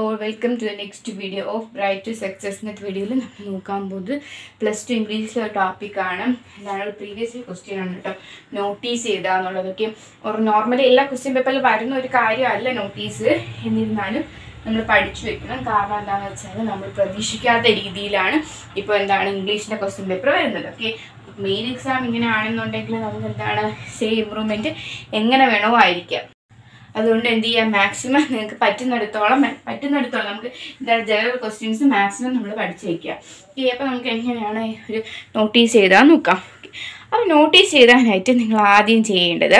All welcome to the next video of Bright to Success net വീഡിയോയിൽ നമ്മൾ നോക്കാൻ പോകുന്നത് പ്ലസ് ടു ഇംഗ്ലീഷിലെ ഒരു ടോപ്പിക്കാണ് എന്താണ് പ്രീവിയസ് ക്വസ്റ്റ്യൻ ആണ് കേട്ടോ. നോട്ടീസ് ചെയ്താന്നുള്ളതൊക്കെ ഒരു നോർമലി എല്ലാ ക്വസ്റ്റ്യൻ പേപ്പറിൽ വരുന്ന ഒരു കാര്യമല്ല നോട്ടീസ് എന്നിരുന്നാലും നമ്മൾ പഠിച്ചു വെക്കണം. കാരണം എന്താണെന്ന് വെച്ചാൽ നമ്മൾ പ്രതീക്ഷിക്കാത്ത രീതിയിലാണ് ഇപ്പോൾ എന്താണ് ഇംഗ്ലീഷിന്റെ ക്വസ്റ്റ്യൻ പേപ്പർ വരുന്നത്. ഓക്കെ മെയിൻ എക്സാം ഇങ്ങനെ ആണെന്നുണ്ടെങ്കിൽ നമുക്ക് എന്താണ് സെയിം ഇമ്പ്രൂവ്മെന്റ് എങ്ങനെ വേണോ ആയിരിക്കാം. അതുകൊണ്ട് എന്ത് ചെയ്യുക മാക്സിമം നിങ്ങൾക്ക് പറ്റുന്നിടത്തോളം പറ്റുന്നിടത്തോളം നമുക്ക് എന്താണ് ജനറൽ ക്വസ്റ്റ്യൻസ് മാക്സിമം നമ്മൾ പഠിച്ചു വയ്ക്കുക ഓക്കെ അപ്പോൾ നമുക്ക് എങ്ങനെയാണ് ഒരു നോട്ടീസ് ചെയ്താൽ നോക്കാം. അപ്പോൾ നോട്ടീസ് ചെയ്താനായിട്ട് നിങ്ങൾ ആദ്യം ചെയ്യേണ്ടത്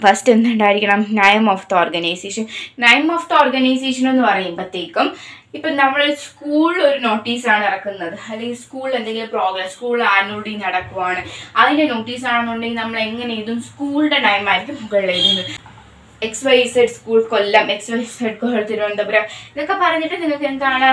first എന്തുണ്ടായിരിക്കണം? Name of the organisation name of the organisation എന്ന് പറയുമ്പോഴത്തേക്കും ഇപ്പം നമ്മൾ സ്കൂളിൽ ഒരു നോട്ടീസാണ് ഇറക്കുന്നത്. അല്ലെങ്കിൽ സ്കൂളിൽ എന്തെങ്കിലും പ്രോഗ്രാം സ്കൂൾ ആനുവൽ ഡേ നടക്കുവാണ്. അതിന്റെ നോട്ടീസ് ആണെന്നുണ്ടെങ്കിൽ നമ്മൾ എങ്ങനെ എഴുതും സ്കൂളിന്റെ നയമായിരിക്കും മുകളിൽ എഴുതുന്നത്. X Y Z school Kollam X Y Z Thiruvananthapuram. ഇതൊക്കെ പറഞ്ഞിട്ട് നിങ്ങൾക്ക് എന്താണ്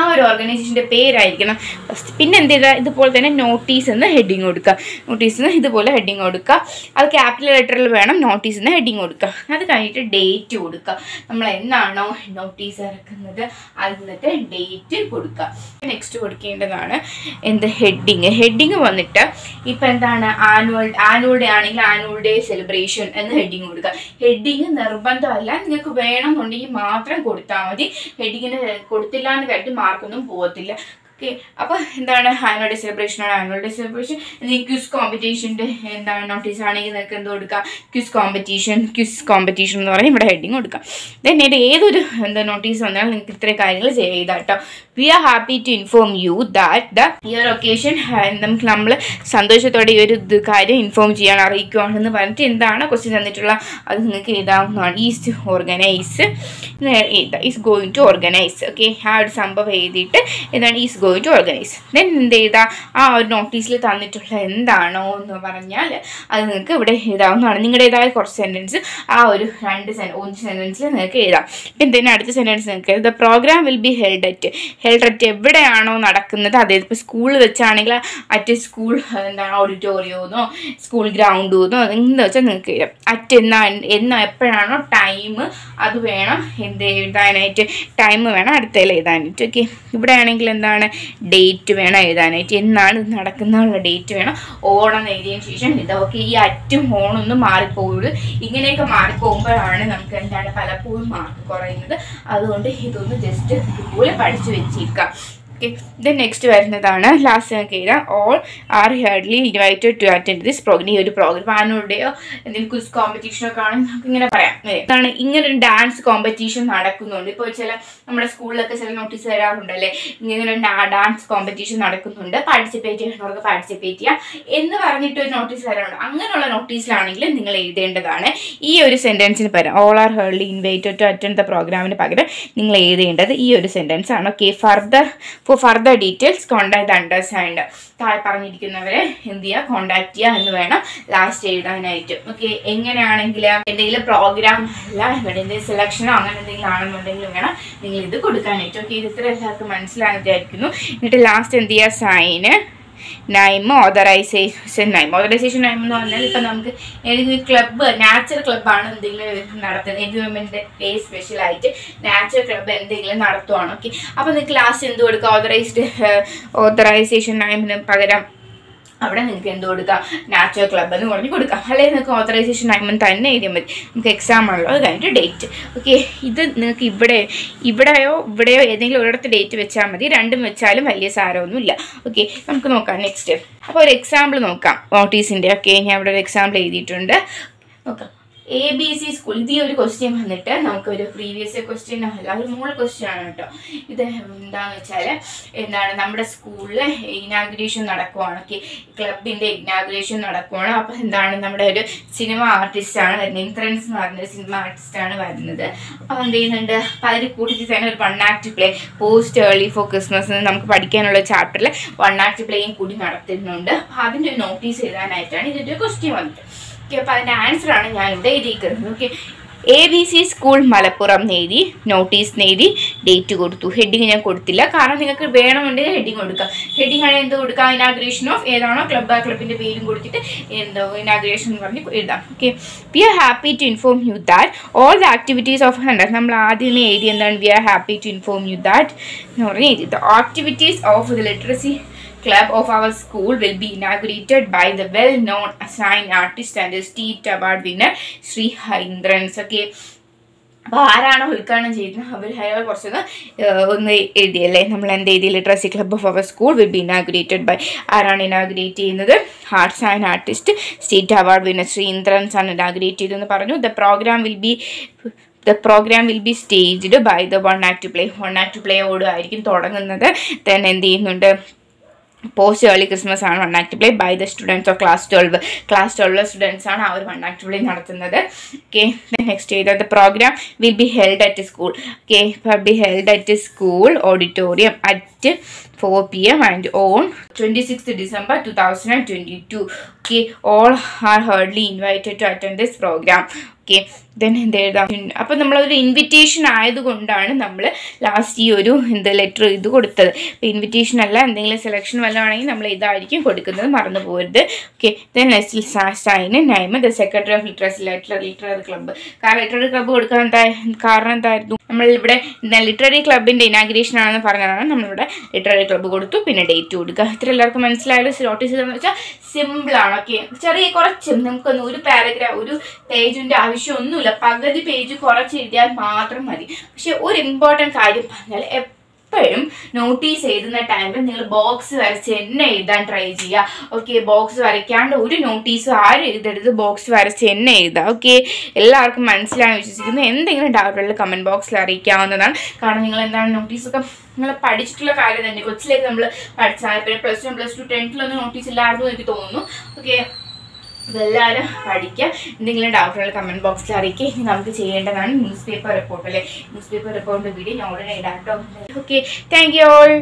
ആ ഒരു ഓർഗനൈസേഷന്റെ പേരായിരിക്കണം. ഫസ്റ്റ് പിന്നെ എന്ത് ചെയ്താൽ ഇതുപോലെ തന്നെ നോട്ടീസ് എന്ന് ഹെഡിങ് കൊടുക്കുക. നോട്ടീസ് എന്ന് ഇതുപോലെ ഹെഡിങ് കൊടുക്കുക. അത് ക്യാപിറ്റൽ ലെറ്ററിൽ വേണം നോട്ടീസ് എന്ന് ഹെഡിങ് കൊടുക്കുക. അത് കഴിഞ്ഞിട്ട് ഡേറ്റ് കൊടുക്കുക. നമ്മൾ എന്നാണോ നോട്ടീസ് ഇറക്കുന്നത്? അതിനത്തെ ഡേറ്റ് കൊടുക്കുക. നെക്സ്റ്റ് കൊടുക്കേണ്ടതാണ് എന്ത്? ഹെഡിങ് ഹെഡിങ് വന്നിട്ട് ഇപ്പം എന്താണ്? ആനുവൽ ആനുവൽ ഡേ ആണെങ്കിൽ ആനുവൽ ഡേ സെലിബ്രേഷൻ എന്ന് ഹെഡിങ് കൊടുക്കുക. ഹെഡിങ് നിർബന്ധമല്ല. നിങ്ങൾക്ക് വേണമെന്നുണ്ടെങ്കിൽ മാത്രം കൊടുത്താൽ മതി. ഹെഡിങ്ങിന് കൊടുത്തില്ല എന്ന് കരുതി മാർക്കൊന്നും പോകത്തില്ല ഓക്കെ. അപ്പോൾ എന്താണ് ആനുവൽ ഡേ സെലിബ്രേഷൻ ആണ്. ആനുവൽ ഡേ സെലിബ്രേഷൻ ക്യൂസ് കോമ്പറ്റീഷന്റെ എന്താണ് നോട്ടീസ് ആണെങ്കിൽ നിങ്ങൾക്ക് എന്ത് കൊടുക്കാം? ക്യൂസ് കോമ്പറ്റീഷൻ ക്യൂസ് കോമ്പറ്റീഷൻ എന്ന് പറഞ്ഞാൽ ഇവിടെ ഹെഡിങ് കൊടുക്കാം. ദെൻ ഏതൊരു എന്താ നോട്ടീസ് വന്നാലും നിങ്ങൾക്ക് ഇത്രയും കാര്യങ്ങൾ ചെയ്താൽ കേട്ടോ we are happy to inform you that the year occasion നമുക്ക് നമ്മൾ സന്തോഷത്തോടെ ഈ ഒരു ഇത് കാര്യം ഇൻഫോം ചെയ്യാൻ അറിയിക്കുകയാണെന്ന് പറഞ്ഞിട്ട് എന്താണ് ക്വസ്റ്റ്യൻ തന്നിട്ടുള്ള? അത് നിങ്ങൾക്ക് എഴുതാവുന്നതാണ്. Is organise is going to organise okay ആ ഒരു സംഭവം എഴുതിയിട്ട് എന്താണ്? Is going to organise then എന്ത് ചെയ്താൽ ആ ഒരു നോട്ടീസിൽ തന്നിട്ടുള്ള എന്താണോ എന്ന് പറഞ്ഞാൽ അത് നിങ്ങൾക്ക് ഇവിടെ എഴുതാവുന്നതാണ്. നിങ്ങളുടേതായ കുറച്ച് സെന്റൻസ് ആ ഒരു രണ്ട് സെൻ ഒന്ന് സെന്റൻസിൽ നിങ്ങൾക്ക് എഴുതാം. പിന്നെ തന്നെ അടുത്ത സെന്റൻസ് നിങ്ങൾക്ക് the programme will be held at held at എവിടെയാണോ നടക്കുന്നത്? അതായത് ഇപ്പോൾ സ്കൂളിൽ വെച്ചാണെങ്കിൽ അറ്റ് സ്കൂൾ എന്താണ് ഓഡിറ്റോറിയമോ സ്കൂൾ ഗ്രൗണ്ടോ എന്ന് വെച്ചാൽ നിങ്ങൾക്ക് എഴുതാം. അറ്റ് എന്നാ എന്നാ എപ്പോഴാണോ ടൈം അത് വേണം എന്ത് എഴുതാനായിട്ട് ടൈം വേണം അടുത്തതിൽ എഴുതാനായിട്ട്. ഓക്കെ ഇവിടെ ആണെങ്കിൽ എന്താണ്? ഡേറ്റ് വേണം എഴുതാനായിട്ട്. എന്നാണ് ഇത് നടക്കുന്ന ഡേറ്റ് വേണം. ഓണം എഴുതിയതിന് ശേഷം ഇതൊക്കെ ഈ അറ്റും ഓണൊന്നും മാറിപ്പോകുള്ളൂ ഇങ്ങനെയൊക്കെ മാറിപ്പോകുമ്പോഴാണ് നമുക്ക് എന്താണ് പലപ്പോഴും മാർക്ക് കുറയുന്നത്. അതുകൊണ്ട് ഇതൊന്ന് ജസ്റ്റ് ഇതുപോലെ പഠിച്ചു വെച്ചേക്കാം. ഓക്കെ ദെൻ നെക്സ്റ്റ് വരുന്നതാണ് ലാസ്റ്റ് നമുക്ക് എഴുതാം all are hardly invited to attend this programme ഈ ഒരു പ്രോഗ്രാം ആനുവൽഡേയോ എന്തെങ്കിലും ക്വിസ് കോമ്പറ്റീഷനോ ഒക്കെ ആണെങ്കിൽ നമുക്ക് ഇങ്ങനെ പറയാം. അതാണ് ഇങ്ങനെ ഒരു ഡാൻസ് കോമ്പറ്റീഷൻ നടക്കുന്നുണ്ട്. ഇപ്പോൾ ചില നമ്മുടെ സ്കൂളിലൊക്കെ ചില നോട്ടീസ് തരാറുണ്ടല്ലേ ഇങ്ങനെ ഡാൻസ് കോമ്പറ്റീഷൻ നടക്കുന്നുണ്ട്. പാർട്ടിസിപ്പേറ്റ് ചെയ്യുന്നവർക്ക് പാർട്ടിസിപ്പേറ്റ് ചെയ്യാം. എന്ന് പറഞ്ഞിട്ട് ഒരു നോട്ടീസ് തരാറുണ്ട് അങ്ങനെയുള്ള നോട്ടീസിലാണെങ്കിൽ നിങ്ങൾ എഴുതേണ്ടതാണ്. ഈ ഒരു സെന്റൻസിന് പകരം all are hardly invited to attend the പ്രോഗ്രാമിന് പകരം നിങ്ങൾ എഴുതേണ്ടത് ഈ ഒരു സെന്റൻസ് ആണ്. Okay further for further details contact understand താഴെ പറഞ്ഞിരിക്കുന്നവരെ എന്ത് ചെയ്യുക? കോൺടാക്ട് ചെയ്യുക എന്ന് വേണം ലാസ്റ്റ് എഴുതാനായിട്ട്. ഓക്കെ എങ്ങനെയാണെങ്കിൽ എന്തെങ്കിലും പ്രോഗ്രാം അല്ല എന്തെങ്കിലും സെലക്ഷനോ അങ്ങനെ എന്തെങ്കിലും ആണെന്നുണ്ടെങ്കിലും വേണം നിങ്ങൾ ഇത് കൊടുക്കാനായിട്ട്. ഓക്കെ ഇത് ഇത്ര എല്ലാവർക്കും മനസ്സിലാകുന്ന വിചാരിക്കുന്നു എന്നിട്ട് ലാസ്റ്റ് എന്ത് ചെയ്യുക? Sign name authorisation name authorisation name എന്ന് പറഞ്ഞാൽ ഇപ്പം നമുക്ക് ഏതെങ്കിലും ക്ലബ്ബ് നാച്ചുറൽ ക്ലബ്ബാണ് എന്തെങ്കിലും നടത്തുന്നത്. എൻവയോൺമെന്റ് പേ സ്പെഷ്യലായിട്ട് നാച്ചുറൽ ക്ലബ്ബ് എന്തെങ്കിലും നടത്തുവാണ്. ഓക്കെ അപ്പോൾ നിങ്ങൾക്ക് ലാസ്റ്റ് എന്ത് കൊടുക്കുക ഓതറൈസ്ഡ് ഓതറൈസേഷൻ നൈമിന് പകരം അവിടെ നിങ്ങൾക്ക് എന്ത് കൊടുക്കാം? നാച്ചുറൽ ക്ലബ് എന്ന് പറഞ്ഞ് കൊടുക്കാം. അല്ലെങ്കിൽ നിങ്ങൾക്ക് ഓത്തറൈസേഷൻ ആകുമ്പോൾ തന്നെ എഴുതിയാൽ മതി നമുക്ക് എക്സാം ആണല്ലോ അത് കഴിഞ്ഞിട്ട് ഡേറ്റ് ഓക്കെ ഇത് നിങ്ങൾക്ക് ഇവിടെ ഇവിടെയോ ഇവിടെയോ ഏതെങ്കിലും ഒരിടത്ത് ഡേറ്റ് വെച്ചാൽ മതി. രണ്ടും വെച്ചാലും വലിയ സാരമൊന്നുമില്ല. ഓക്കെ നമുക്ക് നോക്കാം നെക്സ്റ്റ് അപ്പോൾ ഒരു എക്സാമ്പിൾ നോക്കാം. നോട്ടീസിന്റെ ഓക്കെ ഞാൻ ഇവിടെ ഒരു എക്സാമ്പിൾ എഴുതിയിട്ടുണ്ട്. നോക്കാം. എ ബി സി സ്കൂൾ ഒരു ക്വസ്റ്റ്യൻ വന്നിട്ട് നമുക്കൊരു പ്രീവിയസ് ക്വസ്റ്റ്യൻ അല്ല ഒരു മോൾ ക്വസ്റ്റ്യൻ ആണ് കേട്ടോ. ഇത് എന്താണെന്ന് വെച്ചാൽ എന്താണ് നമ്മുടെ സ്കൂളിൽ ഇനാഗ്രേഷൻ നടക്കുവാണ്. ഓക്കെ ക്ലബിന്റെ ഇനാഗ്രേഷൻ നടക്കുവാണ്. അപ്പോൾ എന്താണ് നമ്മുടെ ഒരു സിനിമ ആർട്ടിസ്റ്റാണ് വരുന്നത് ഇൻട്രൻസ് എന്ന് പറഞ്ഞ സിനിമ ആർട്ടിസ്റ്റാണ് വരുന്നത്. അപ്പോൾ എന്ത് ചെയ്യുന്നുണ്ട്? അപ്പോൾ അതിൽ തന്നെ ഒരു one act play post early for Christmas നമുക്ക് പഠിക്കാനുള്ള ചാപ്റ്ററിൽ വൺ ആക്ട് പ്ലേയും കൂടി നടത്തുന്നുണ്ട്. അപ്പോൾ അതിന്റെ ഒരു നോട്ടീസ് എഴുതാനായിട്ടാണ് ഇതിന്റെ ഒരു ക്വസ്റ്റ്യൻ വന്നത്. ഓക്കെ അപ്പോൾ അതിന്റെ ആൻസറാണ് ഇവിടെ എഴുതിയിരിക്കുന്നത്. Okay A B C school Malappuram നേതി notice നേതി ഡേറ്റ് കൊടുത്തു. ഹെഡിങ് ഞാൻ കൊടുത്തില്ല. കാരണം നിങ്ങൾക്ക് വേണമെന്നുണ്ടെങ്കിൽ ഹെഡിങ് കൊടുക്കാം. ഹെഡിങ് ആണ് എന്ത് കൊടുക്കാം ഇനാഗ്രേഷൻ ഓഫ് ഏതാണോ ക്ലബ് ആ ക്ലബിന്റെ പേരും കൊടുത്തിട്ട് എന്തോ ഇനാഗ്രേഷൻ എന്ന് പറഞ്ഞ് എഴുതാം. Okay we are happy to inform you that all the activities of hundred നമ്മൾ ആദ്യമേ എഴുതി എന്താണ്? We are happy to inform you that എന്ന് പറഞ്ഞ് എഴുതി. The activities of the literacy club of our school will be inaugurated by the well-known assigned artist and his state award winner Sri Haindrans. Okay. അപ്പോൾ ആരാണ് ഉദ്ഘാടനം ചെയ്യുന്നത്? അവർ അയാൾ കുറച്ചൊന്ന് ഒന്ന് എഴുതിയല്ലേ നമ്മൾ എന്ത് എഴുതി literacy club of our school will be inaugurated by ആരാണ് ഇനാഗുറേറ്റ് ചെയ്യുന്നത്? Arts and artist state award winner Shri Indrans ആണ് ഇനാഗുറേറ്റ് ചെയ്തതെന്ന് പറഞ്ഞു. The programme will be the programme will be staged by the one act play one act പ്ലേയോട് ആയിരിക്കും തുടങ്ങുന്നത്. Then എന്ത് ചെയ്യുന്നുണ്ട്? Post early Christmas ആണ് one act play by the students of class twelve. Class twelve students ആണ് ആ ഒരു one act play നടത്തുന്നത്. Okay next ചെയ്ത the programme will be held at school okay be held at school auditorium at four P M and on twenty six December two thousand and twenty two okay all are hardly invited to attend this programme okay then എന്ത് എഴുതാം? അപ്പം നമ്മളൊരു invitation ആയതുകൊണ്ടാണ് നമ്മൾ last ഈ ഒരു എന്ത് letter ഇത് കൊടുത്തത്. ഇപ്പം ഇൻവിറ്റേഷൻ അല്ല എന്തെങ്കിലും സെലക്ഷൻ വല്ലതാണെങ്കിൽ നമ്മൾ ഇതായിരിക്കും കൊടുക്കുന്നത് മറന്നു പോകരുത് okay then next sign name the secretary of literacy letter literary club കാരണം ലിറ്റററി ക്ലബ്ബ് കൊടുക്കാൻ എന്താ കാരണം എന്തായിരുന്നു? നമ്മളിവിടെ ലിറ്റററി ക്ലബിന്റെ ഇനാഗ്രേഷൻ ആണെന്ന് പറഞ്ഞതാണ്. നമ്മളിവിടെ ലിറ്റററി ക്ലബ്ബ് കൊടുത്തു. പിന്നെ ഡേറ്റ് കൊടുക്കുക. ഇത്ര എല്ലാവർക്കും മനസ്സിലായാലും നോട്ടീസ് എന്ന് വെച്ചാൽ സിമ്പിളാണ് ഓക്കെ ചെറിയ കുറച്ച് നമുക്കൊന്ന് ഒരു പാരഗ്രാഫ് ഒരു പേജിന്റെ ആവശ്യമൊന്നുമില്ല. പകുതി പേജ് കുറച്ച് എഴുതിയാൽ മാത്രം മതി. പക്ഷേ ഒരു ഇമ്പോർട്ടന്റ് കാര്യം പറഞ്ഞാൽ എപ്പോഴും നോട്ടീസ് എഴുതുന്ന ടൈമിൽ നിങ്ങൾ ബോക്സ് വരച്ച് എന്നെ എഴുതാൻ ട്രൈ ചെയ്യുക ഓക്കെ ബോക്സ് വരയ്ക്കാണ്ട് ഒരു നോട്ടീസും ആരും എഴുതരുത്. ബോക്സ് വരച്ച് എന്നെ എഴുതുക ഓക്കെ എല്ലാവർക്കും മനസ്സിലായി വിശ്വസിക്കുന്നു. എന്തെങ്കിലും ഡൗട്ടുകളിൽ കമന്റ് ബോക്സിൽ അറിയിക്കാവുന്നതാണ്. കാരണം നിങ്ങൾ എന്താണ് നോട്ടീസൊക്കെ നിങ്ങൾ പഠിച്ചിട്ടുള്ള കാര്യം തന്നെ. കൊച്ചിലേക്ക് നമ്മൾ പഠിച്ചാൽ പിന്നെ പ്ലസ് വൺ പ്ലസ് ടു ടെൻത്തിലൊന്നും നോട്ടീസ് ഇല്ലായിരുന്നു എനിക്ക് തോന്നുന്നു. ഓക്കെ ഇതെല്ലാവരും പഠിക്കുക. എന്തെങ്കിലും ഡൗട്ടുകൾ കമന്റ് ബോക്സിൽ അറിയിക്കുക. ഇനി നമുക്ക് ചെയ്യേണ്ടതാണ് ന്യൂസ് പേപ്പർ റിപ്പോർട്ട് അല്ലേ? ന്യൂസ് പേപ്പർ റിപ്പോർട്ടിന്റെ വീഡിയോ ഞാൻ ഉടനെ ഇടാം കേട്ടോ ഓക്കെ താങ്ക് യു ഓൾ